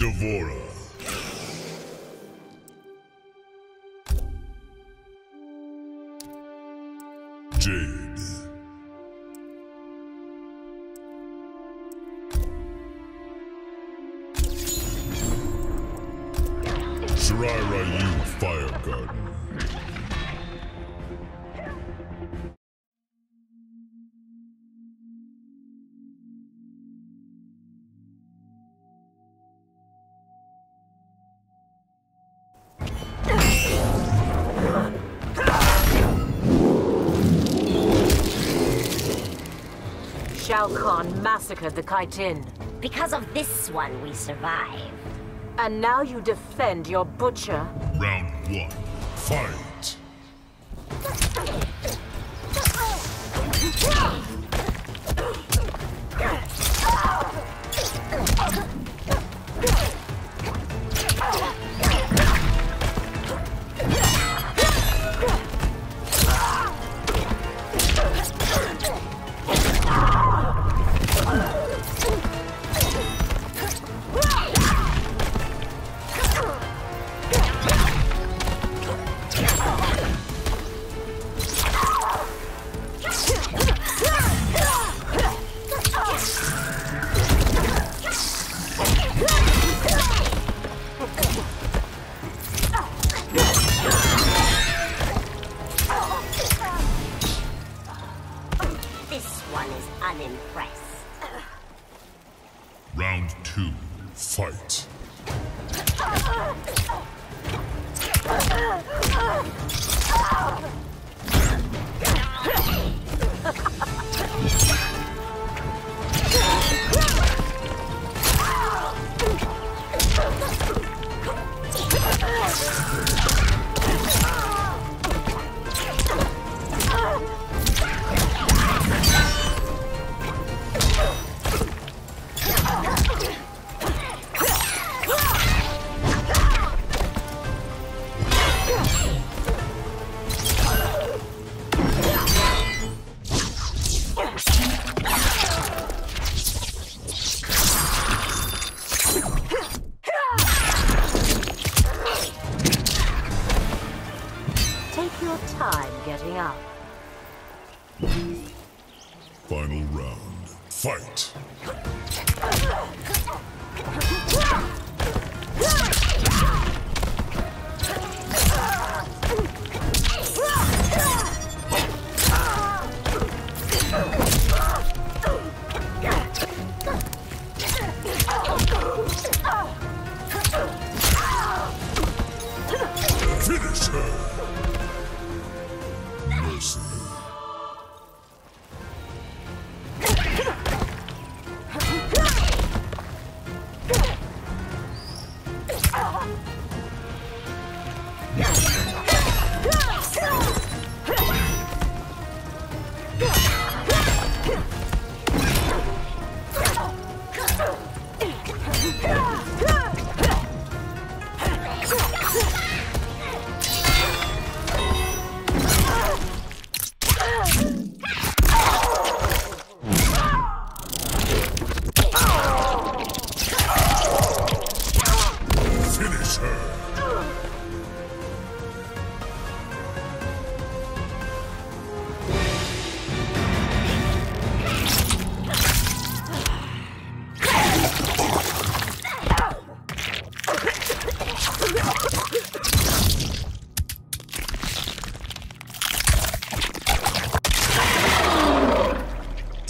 D'Vorah. Jade. Shirai Ryu Fire Garden. Shao Kahn massacred the Kytinn. Because of this one, we survive. And now you defend your butcher? Round one. Fight. One is unimpressed. Round two. Fight. Time getting up. Final round. Fight. Mercy.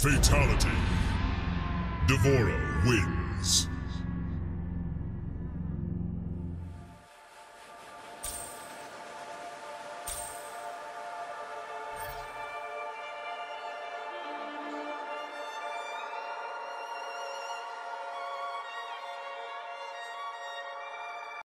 Fatality. D'Vorah wins.